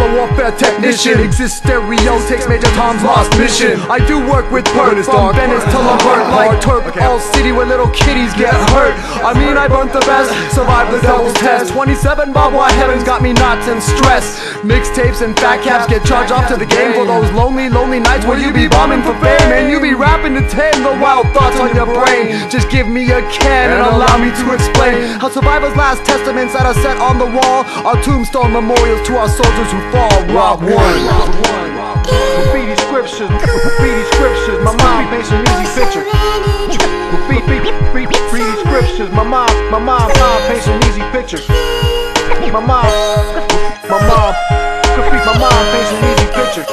Guerrilla warfare technician. Exist stereo, takes Major Tom's lost mission. I do work with Perk From Venice to Lambert Like Turk All city where little kitties get hurt. I mean I burnt the best, survived the devil's test. 27 Bob White heavens got me knots and stress Mixtapes and fat caps get charged off to the game For those lonely, lonely nights where you be bombing for fame. And you be rapping to tame the wild thoughts on your brain. Just give me a can and allow me to explain How survivors' last testaments that are set on the wall Are tombstone memorials to our soldiers who fall Rob 1 Graffiti scriptures, graffiti scriptures. My mom paints an easy picture. Graffiti, scriptures. My mom, my mom, mom paints an easy picture. My mom, my mom, graffiti, my mom paints an easy picture.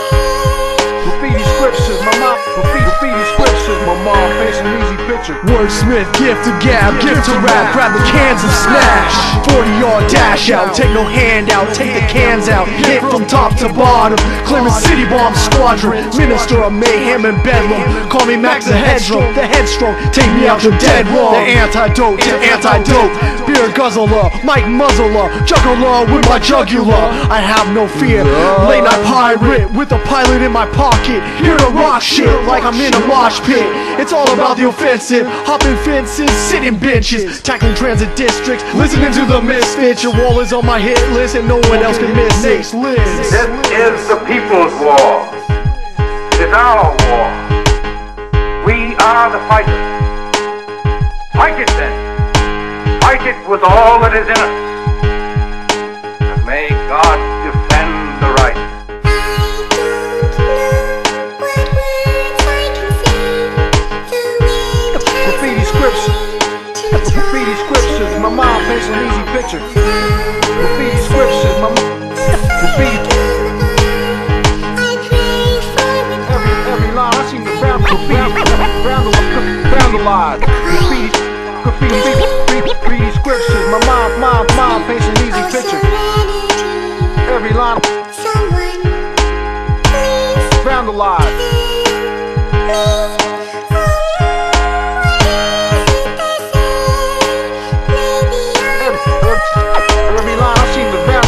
Graffiti scriptures. My mom, graffiti, graffiti scriptures. My mom paints an easy picture. Wordsmith, gift to gab, gift to rap, grab the cans and smash. 40 yard dash out, take no handout, take the cans out, hit from top to bottom. Clearing city bomb squadron, minister of mayhem and bedlam. Call me Max the headstrong, the headstrong, take me out, you're dead wrong. The antidote to antidote, beer guzzler, Mike muzzler, juggler with my jugular. I have no fear, late night pirate with a pilot in my pocket. Here to rock shit like I'm in a mosh pit. It's all about the offensive, hopping fences, sitting benches, tackling transit districts, listening to the misfits. Your wall is on my hit list and no one else can miss Nate's list. This is the people's war. It is our war. We are the fighters. Fight it then. Fight it with all that is in us. An easy picture. Graffiti scriptures. My. Graffiti. Every every line I seem to found graffiti. Found the line. Graffiti. Graffiti. Graffiti, scriptures. My mom, mom, mom paints an easy picture. Every line. Found the line.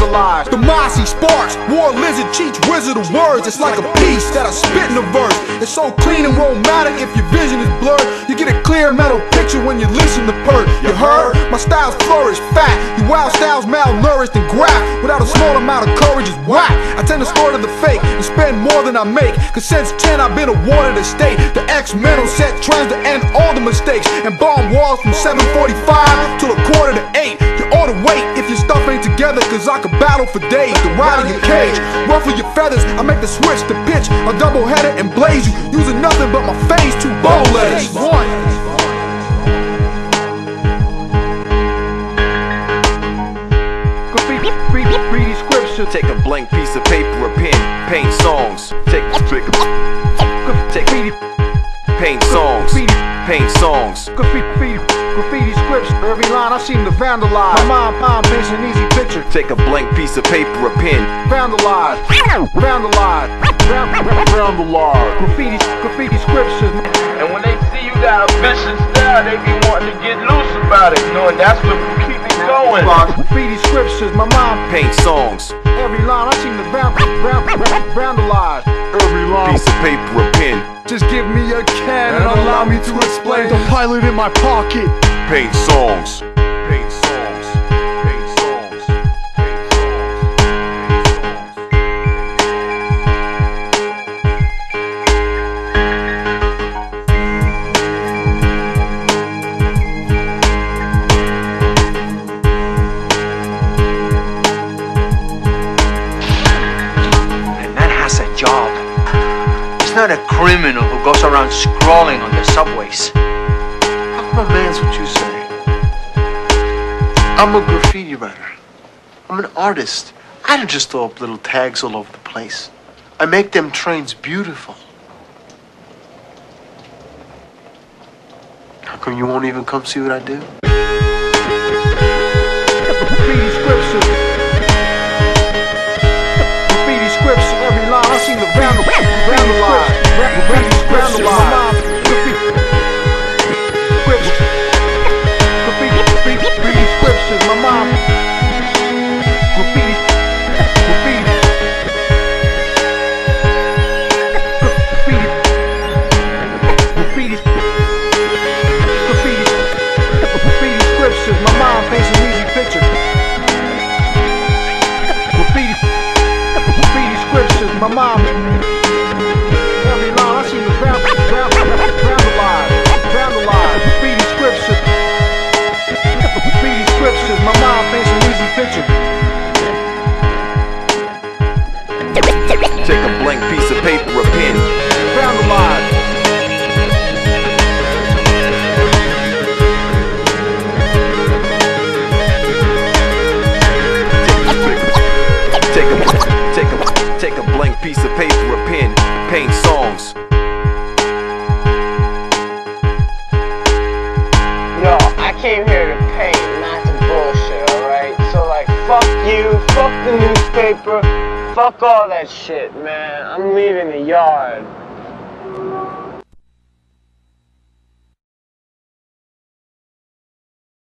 The mossy sparks, war lizard, cheats, wizard of words. It's like a piece that I spit in a verse. It's so clean it won't matter if your vision is blurred. You get a clear metal picture when you listen to Perk. You heard? My style's flourish, fat. You wild styles malnourished and graft. Without a small amount of courage is whack. I tend to store to the fake and spend more than I make. Cause since 10 I've been awarded a state. The X-Men will set trends to end all the mistakes. And bomb walls from 745 till a quarter to 8. You ought to wait if your stuff ain't together. Cause I could battle for days. The ride in your cage, ruffle your feathers. I make the switch to pitch. A double header and blaze you. Using nothing but my face, two bow letters. Graffiti, graffiti, graffiti scripture. Take a blank piece of paper, a pen, paint songs. Take, take, take, Graffiti, paint songs, paint songs. Graffiti, graffiti, graffiti scripts. Every line I seem to vandalize. My mom, mom paints an easy picture. Take a blank piece of paper, a pen. Vandalize, vandalize, vandalize. Graffiti, graffiti scriptures. And when they see you got a vicious style, they be wanting to get loose about it, you know, and that's what keep it going. Graffiti scriptures. My mom, Paint songs, every line I seem to van- van- vandalize. Every line. piece of paper, a pen. Just give me a can and allow me to explain The pilot in my pocket. Paint songs, criminal who goes around scrawling on the subways. How man's what you say? I'm a graffiti writer. I'm an artist. I don't just throw up little tags all over the place. I make them trains beautiful. How come you won't even come see what I do? pictures, my mom paints an easy pictures. Graffiti, graffiti scriptures, my mom. Piece of paper or pen. Paint songs. Yo, I came here to paint, not to bullshit, alright? So like, fuck you, fuck the newspaper, fuck all that shit, man. I'm leaving the yard.